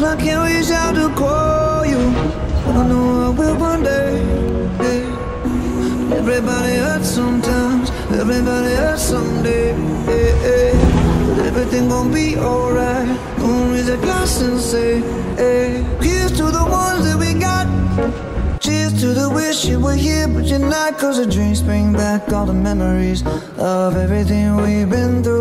Cause I can't reach out to call you. But I know I will one day. Yeah. Everybody hurts sometimes. Everybody hurts someday. Yeah, yeah. But everything gon' be alright. Gonna raise a glass and say, hey. Here's to the ones that we got. Cheers to the wish you were here, but you're not. Cause the dreams bring back all the memories of everything we've been through.